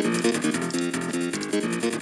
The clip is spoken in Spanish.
¡Gracias!